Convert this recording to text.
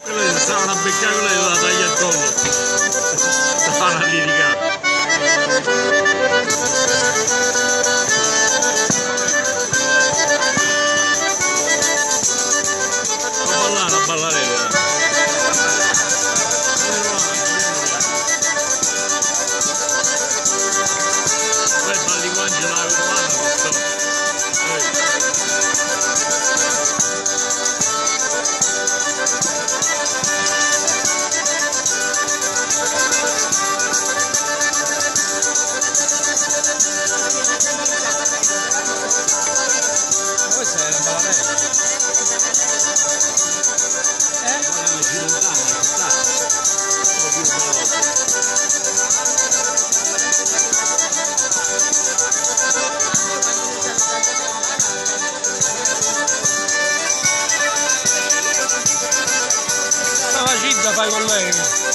Quella si stavano a beccare quella della taglia al collo. Stavano a litigare. vai goleiro.